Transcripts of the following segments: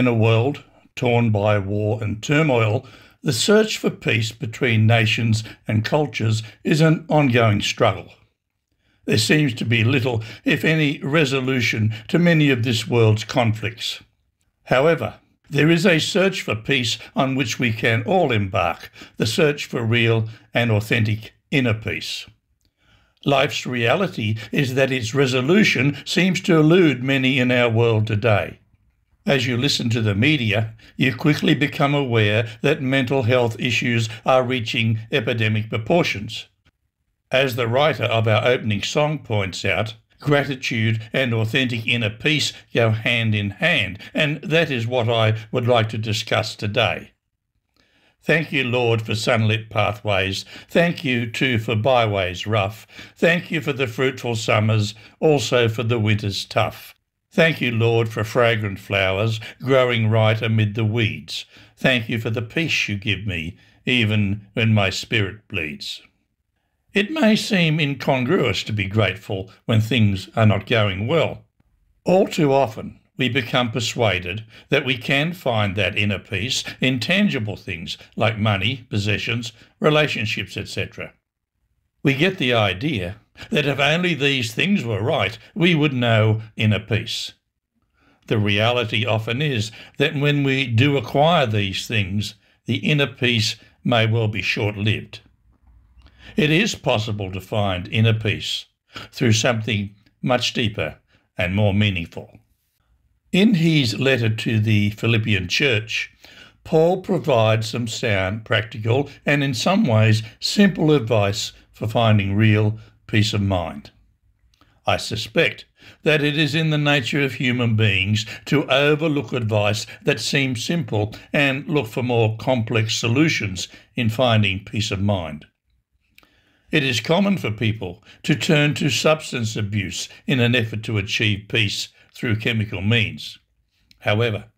In a world torn by war and turmoil, the search for peace between nations and cultures is an ongoing struggle. There seems to be little, if any, resolution to many of this world's conflicts. However, there is a search for peace on which we can all embark, the search for real and authentic inner peace. Life's reality is that its resolution seems to elude many in our world today. As you listen to the media, you quickly become aware that mental health issues are reaching epidemic proportions. As the writer of our opening song points out, gratitude and authentic inner peace go hand in hand, and that is what I would like to discuss today. Thank you, Lord, for sunlit pathways. Thank you, too, for byways rough. Thank you for the fruitful summers, also for the winters tough. Thank you, Lord, for fragrant flowers growing right amid the weeds. Thank you for the peace you give me, even when my spirit bleeds. It may seem incongruous to be grateful when things are not going well. All too often, we become persuaded that we can find that inner peace in tangible things like money, possessions, relationships, etc. We get the idea that if only these things were right, we would know inner peace. The reality often is that when we do acquire these things, the inner peace may well be short lived. It is possible to find inner peace through something much deeper and more meaningful. In his letter to the Philippian church, Paul provides some sound, practical, and in some ways simple advice for finding real peace of mind. I suspect that it is in the nature of human beings to overlook advice that seems simple and look for more complex solutions in finding peace of mind. It is common for people to turn to substance abuse in an effort to achieve peace through chemical means. However,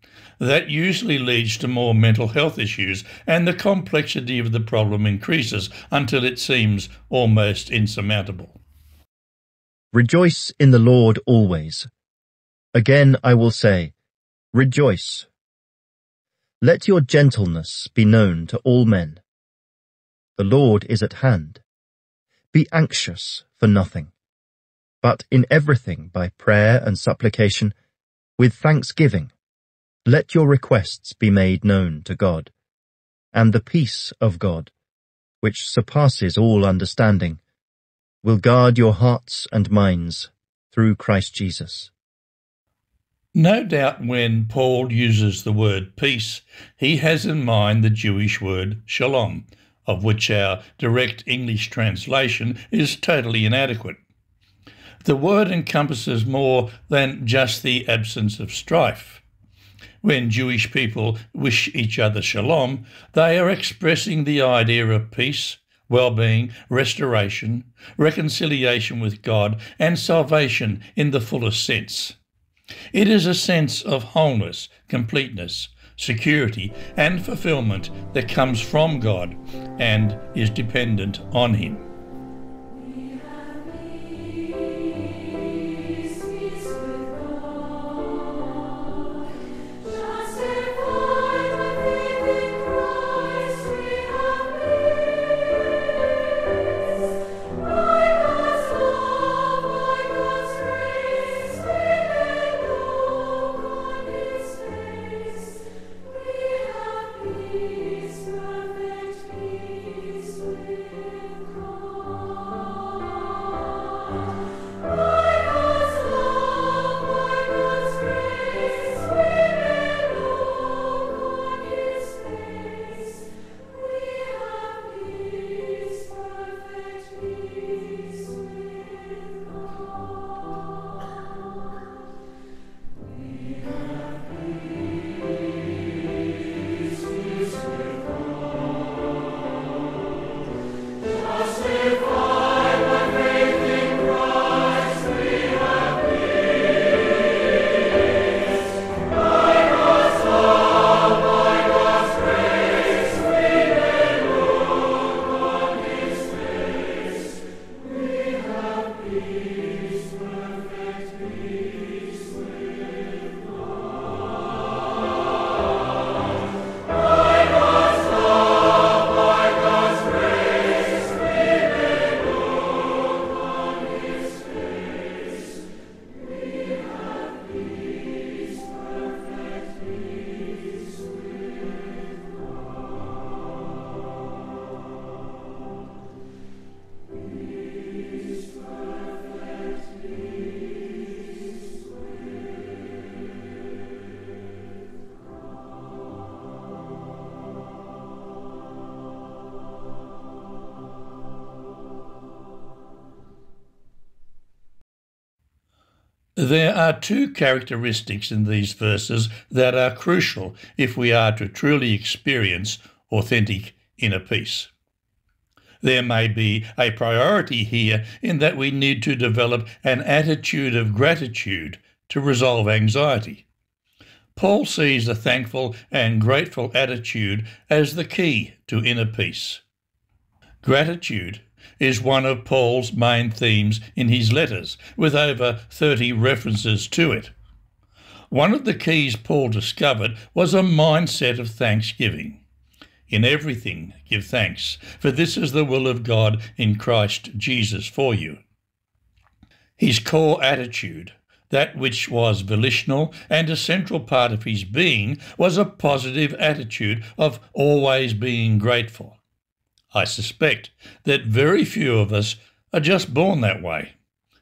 that usually leads to more mental health issues, and the complexity of the problem increases until it seems almost insurmountable. Rejoice in the Lord always. Again I will say, Rejoice. Let your gentleness be known to all men. The Lord is at hand. Be anxious for nothing, but in everything by prayer and supplication, with thanksgiving, let your requests be made known to God. And the peace of God, which surpasses all understanding, will guard your hearts and minds through Christ Jesus. No doubt when Paul uses the word peace, he has in mind the Jewish word shalom, of which our direct English translation is totally inadequate. The word encompasses more than just the absence of strife. When Jewish people wish each other shalom, they are expressing the idea of peace, well-being, restoration, reconciliation with God, and salvation in the fullest sense. It is a sense of wholeness, completeness, security, and fulfillment that comes from God and is dependent on Him. There are two characteristics in these verses that are crucial if we are to truly experience authentic inner peace. There may be a priority here in that we need to develop an attitude of gratitude to resolve anxiety. Paul sees a thankful and grateful attitude as the key to inner peace. Gratitude is one of Paul's main themes in his letters, with over 30 references to it. One of the keys Paul discovered was a mindset of thanksgiving. In everything, give thanks, for this is the will of God in Christ Jesus for you. His core attitude, that which was volitional and a central part of his being, was a positive attitude of always being grateful. I suspect that very few of us are just born that way.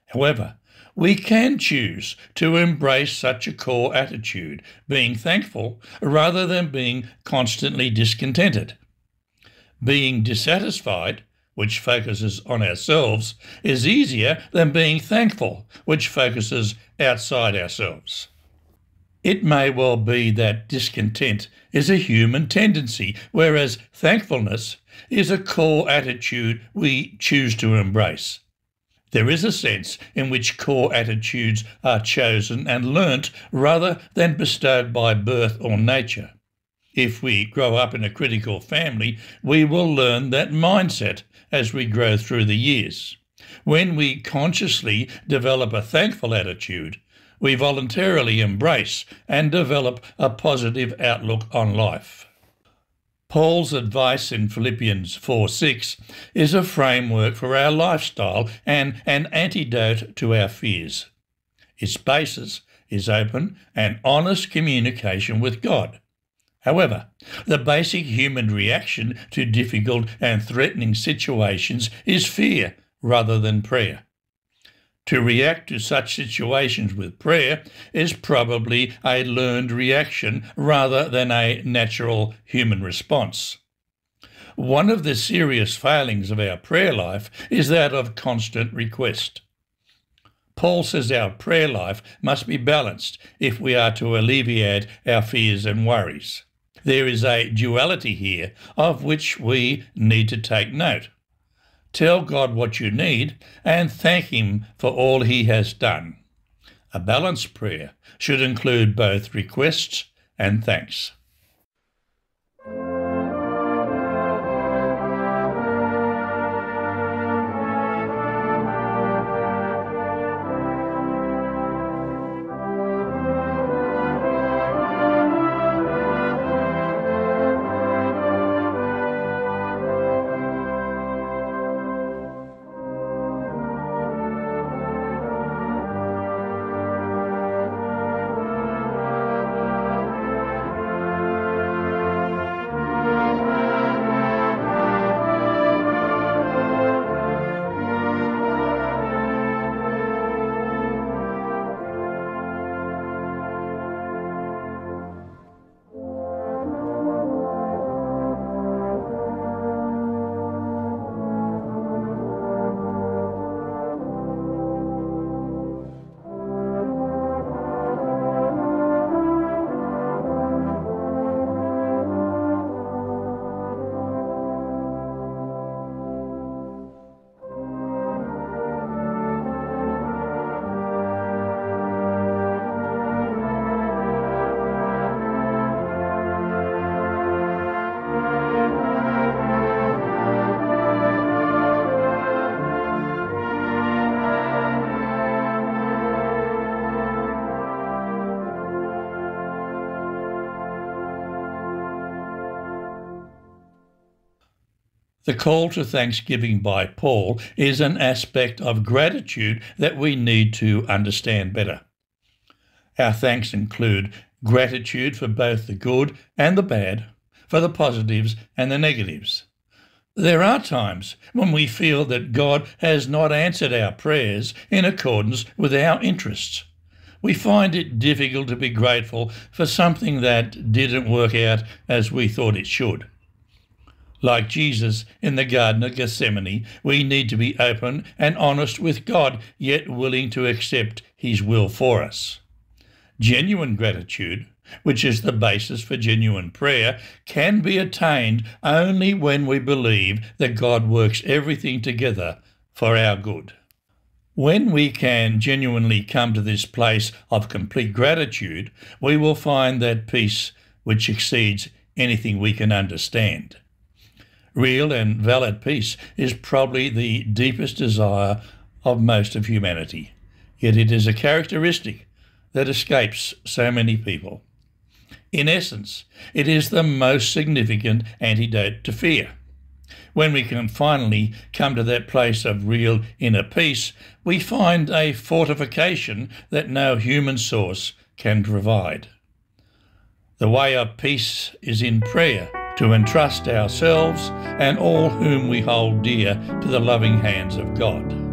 However, we can choose to embrace such a core attitude, being thankful rather than being constantly discontented. Being dissatisfied, which focuses on ourselves, is easier than being thankful, which focuses outside ourselves. It may well be that discontent is a human tendency, whereas thankfulness is a core attitude we choose to embrace. There is a sense in which core attitudes are chosen and learnt rather than bestowed by birth or nature. If we grow up in a critical family, we will learn that mindset as we grow through the years. When we consciously develop a thankful attitude, we voluntarily embrace and develop a positive outlook on life. Paul's advice in Philippians 4 6 is a framework for our lifestyle and an antidote to our fears. Its basis is open and honest communication with God. However, the basic human reaction to difficult and threatening situations is fear rather than prayer. To react to such situations with prayer is probably a learned reaction rather than a natural human response. One of the serious failings of our prayer life is that of constant request. Paul says our prayer life must be balanced if we are to alleviate our fears and worries. There is a duality here of which we need to take note. Tell God what you need and thank Him for all He has done. A balanced prayer should include both requests and thanks. The call to thanksgiving by Paul is an aspect of gratitude that we need to understand better. Our thanks include gratitude for both the good and the bad, for the positives and the negatives. There are times when we feel that God has not answered our prayers in accordance with our interests. We find it difficult to be grateful for something that didn't work out as we thought it should. Like Jesus in the Garden of Gethsemane, we need to be open and honest with God, yet willing to accept His will for us. Genuine gratitude, which is the basis for genuine prayer, can be attained only when we believe that God works everything together for our good. When we can genuinely come to this place of complete gratitude, we will find that peace which exceeds anything we can understand. Real and valid peace is probably the deepest desire of most of humanity, yet it is a characteristic that escapes so many people. In essence, it is the most significant antidote to fear. When we can finally come to that place of real inner peace, we find a fortification that no human source can provide. The way of peace is in prayer to entrust ourselves and all whom we hold dear to the loving hands of God.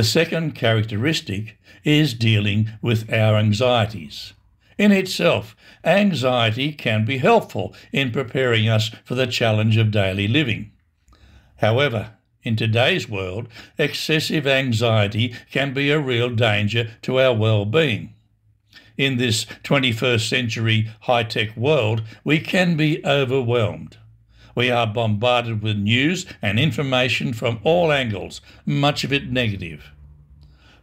The second characteristic is dealing with our anxieties. In itself, anxiety can be helpful in preparing us for the challenge of daily living. However, in today's world, excessive anxiety can be a real danger to our well-being. In this 21st century high-tech world, we can be overwhelmed. We are bombarded with news and information from all angles, much of it negative.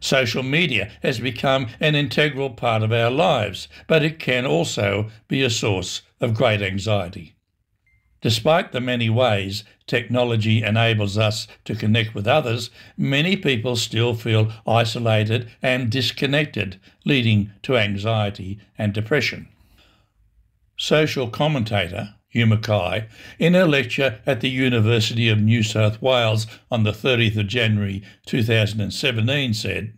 Social media has become an integral part of our lives, but it can also be a source of great anxiety. Despite the many ways technology enables us to connect with others, many people still feel isolated and disconnected, leading to anxiety and depression. Social commentator Hugh Mackay, in a lecture at the University of New South Wales on the 30th of January 2017 said,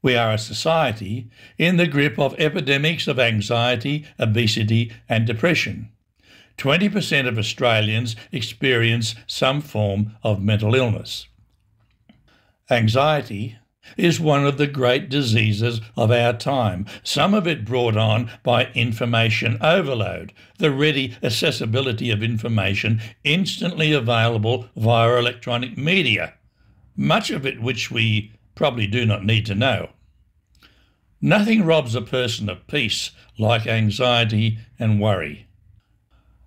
We are a society in the grip of epidemics of anxiety, obesity, and depression. 20% of Australians experience some form of mental illness. Anxiety is one of the great diseases of our time, some of it brought on by information overload, the ready accessibility of information instantly available via electronic media, much of it which we probably do not need to know. Nothing robs a person of peace like anxiety and worry.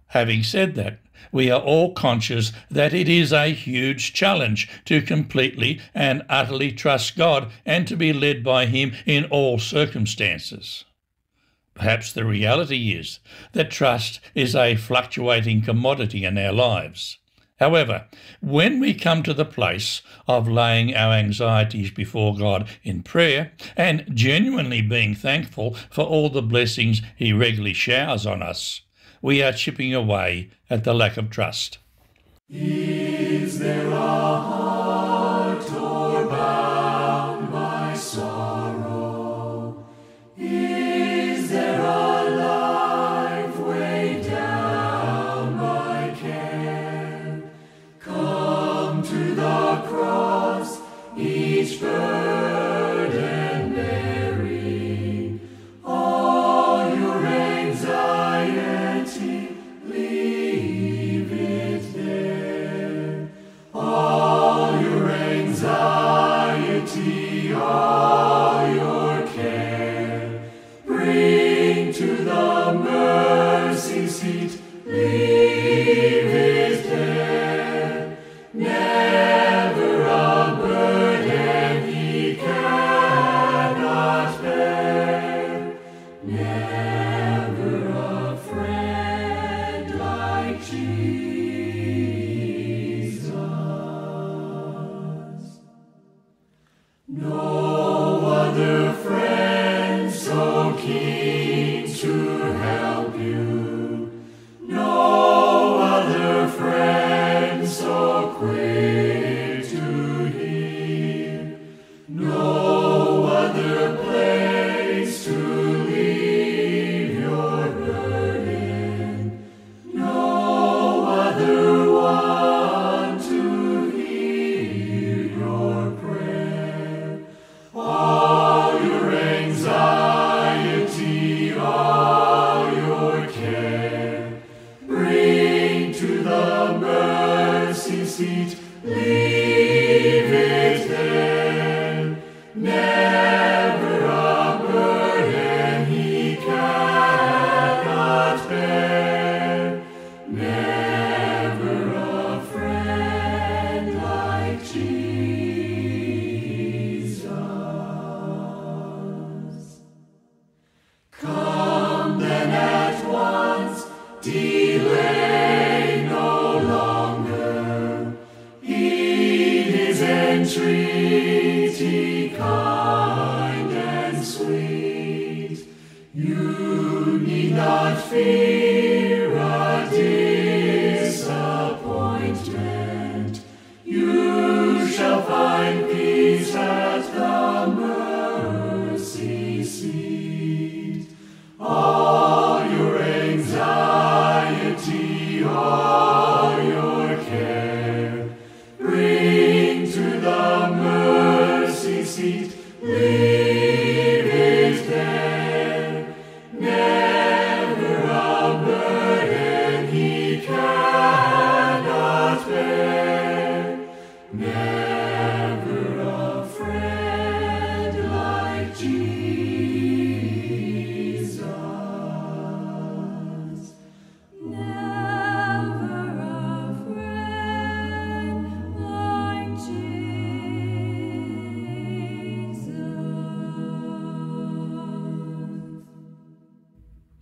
Having said that, we are all conscious that it is a huge challenge to completely and utterly trust God and to be led by Him in all circumstances. Perhaps the reality is that trust is a fluctuating commodity in our lives. However, when we come to the place of laying our anxieties before God in prayer and genuinely being thankful for all the blessings He regularly showers on us, we are chipping away at the lack of trust. Is there a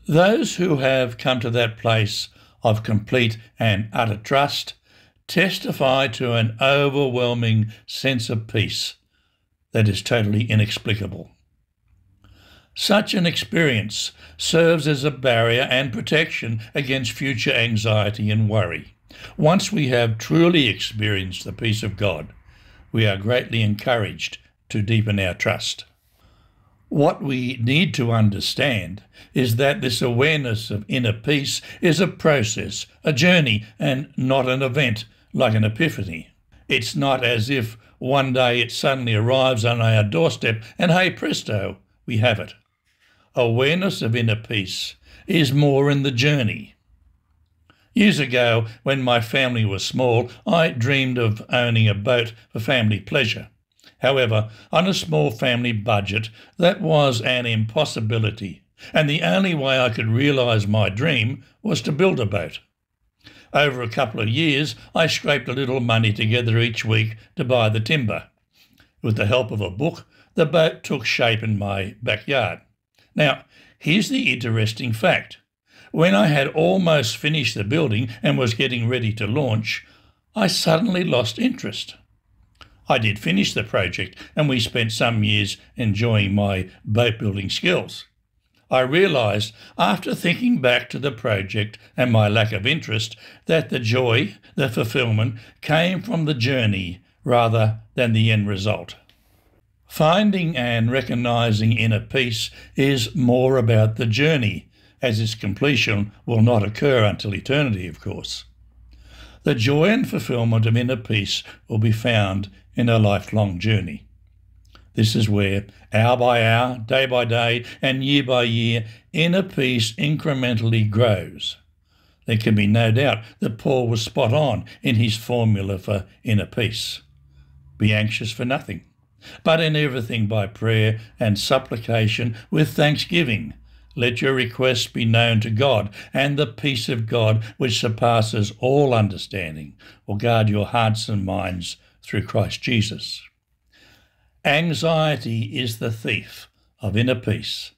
Those who have come to that place of complete and utter trust testify to an overwhelming sense of peace that is totally inexplicable. Such an experience serves as a barrier and protection against future anxiety and worry. Once we have truly experienced the peace of God, we are greatly encouraged to deepen our trust. What we need to understand is that this awareness of inner peace is a process, a journey, and not an event like an epiphany. It's not as if one day it suddenly arrives on our doorstep and hey presto, we have it. Awareness of inner peace is more in the journey. Years ago, when my family was small, I dreamed of owning a boat for family pleasure. However, on a small family budget, that was an impossibility, and the only way I could realise my dream was to build a boat. Over a couple of years, I scraped a little money together each week to buy the timber. With the help of a book, the boat took shape in my backyard. Now, here's the interesting fact. When I had almost finished the building and was getting ready to launch, I suddenly lost interest. I did finish the project and we spent some years enjoying my boat building skills. I realised, after thinking back to the project and my lack of interest, that the joy, the fulfilment, came from the journey rather than the end result. Finding and recognising inner peace is more about the journey as its completion will not occur until eternity, of course. The joy and fulfillment of inner peace will be found in a lifelong journey. This is where, hour by hour, day by day, and year by year, inner peace incrementally grows. There can be no doubt that Paul was spot on in his formula for inner peace. Be anxious for nothing, but in everything by prayer and supplication with thanksgiving let your requests be known to God, and the peace of God, which surpasses all understanding, will guard your hearts and minds through Christ Jesus. Anxiety is the thief of inner peace,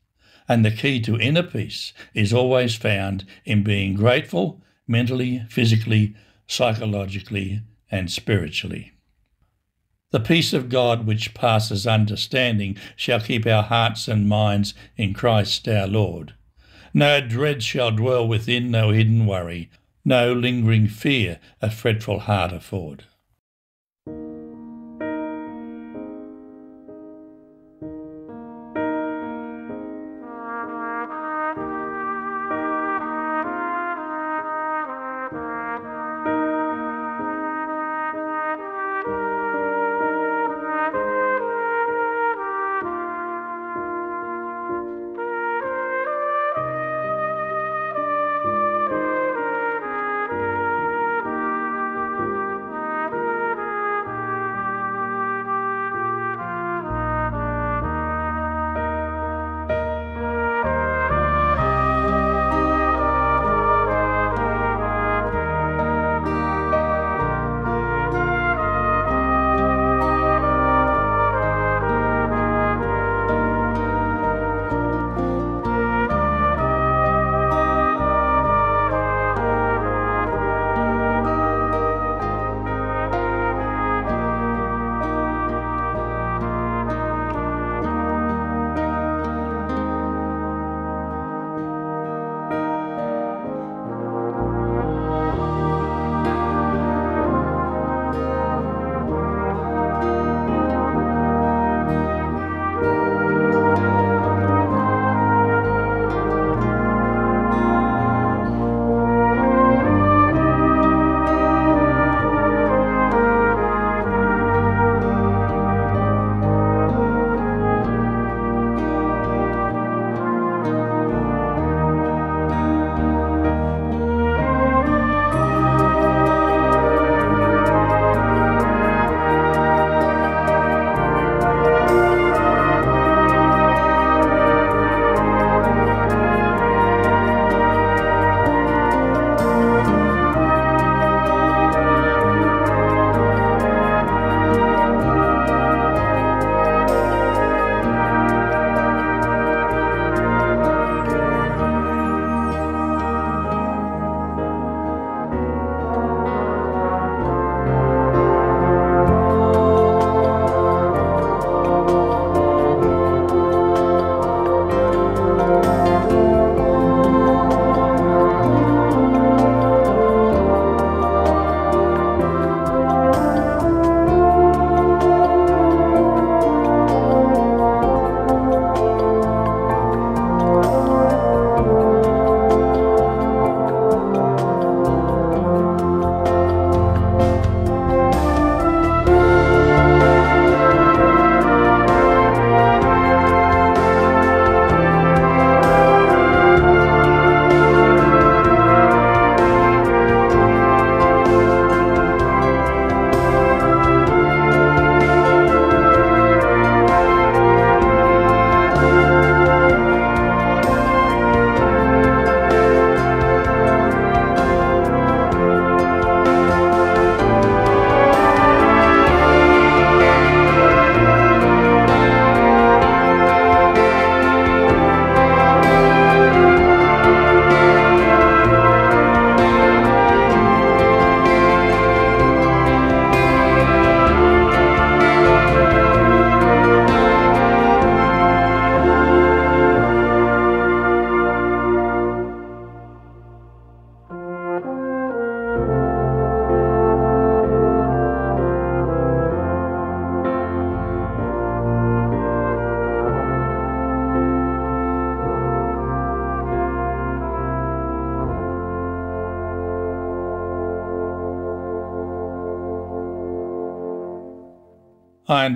and the key to inner peace is always found in being grateful mentally, physically, psychologically, and spiritually. The peace of God which passes understanding shall keep our hearts and minds in Christ our Lord. No dread shall dwell within, no hidden worry, no lingering fear a fretful heart afford.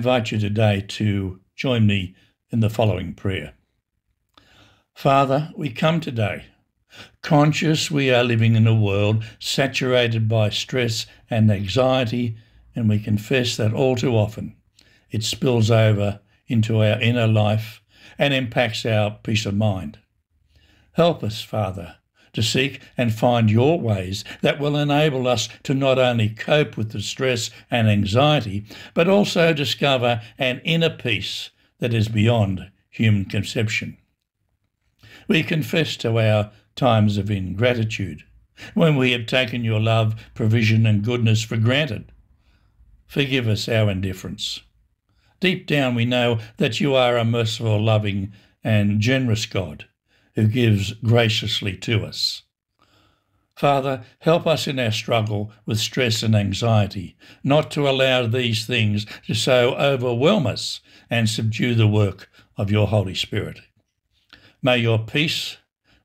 Invite you today to join me in the following prayer. Father, we come today conscious we are living in a world saturated by stress and anxiety, and we confess that all too often it spills over into our inner life and impacts our peace of mind. Help us, Father, to seek and find your ways that will enable us to not only cope with the stress and anxiety, but also discover an inner peace that is beyond human conception. We confess to our times of ingratitude, when we have taken your love, provision, and goodness for granted. Forgive us our indifference. Deep down, we know that you are a merciful, loving, and generous God who gives graciously to us. Father, help us in our struggle with stress and anxiety, not to allow these things to so overwhelm us and subdue the work of your Holy Spirit. May your peace,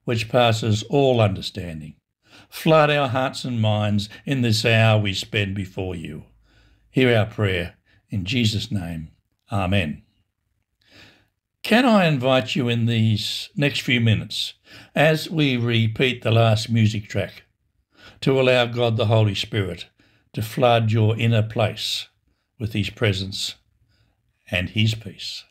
which passes all understanding, flood our hearts and minds in this hour we spend before you. Hear our prayer in Jesus' name. Amen. Can I invite you in these next few minutes, as we repeat the last music track, to allow God the Holy Spirit to flood your inner place with His presence and His peace?